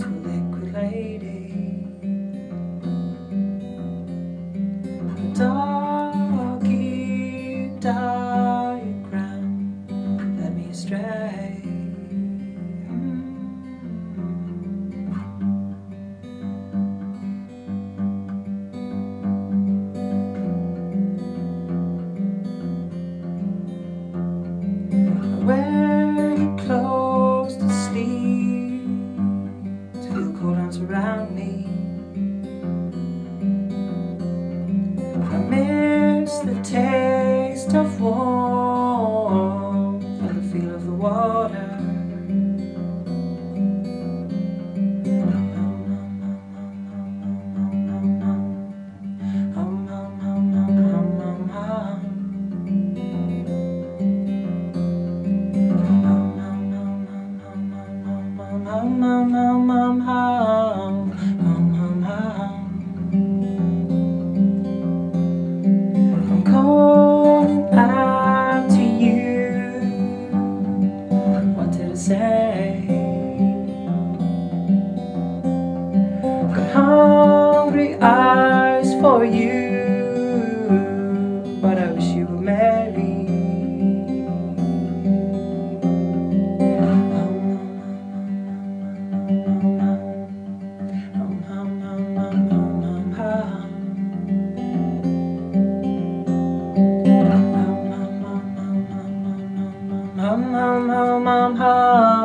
to liquid lady. Doggy diagram, let me stray. Mm. Where you close to sleep. feel the water Mom, mom, mom, mom, mom. somehow.